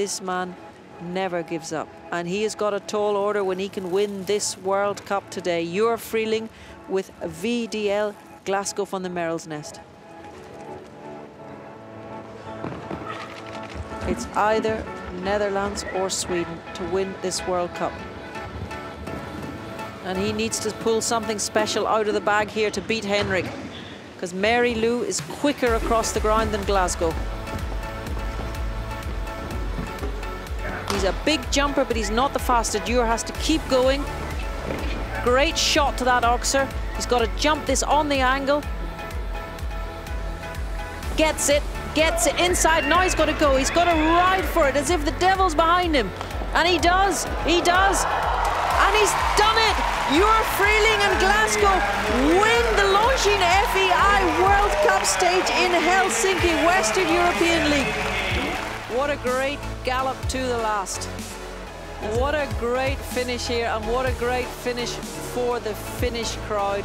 this man never gives up. And he has got a tall order when he can win this World Cup today. Jur Vrieling with VDL Glasgow from the Merelsnest. It's either Netherlands or Sweden to win this World Cup. And he needs to pull something special out of the bag here to beat Henrik because Mary Lou is quicker across the ground than Glasgow. He's a big jumper, but he's not the fastest. Jur has to keep going. Great shot to that Oxer. He's got to jump this on the angle. Gets it, gets it inside. Now he's got to go. He's got to ride for it as if the devil's behind him. And he does, he does. And he's done it. Jur Vrieling and Glasgow win the Longines FEI World Cup stage in Helsinki, Western European League. What a great gallop to the last. What a great finish here and what a great finish for the Finnish crowd.